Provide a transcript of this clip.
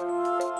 Música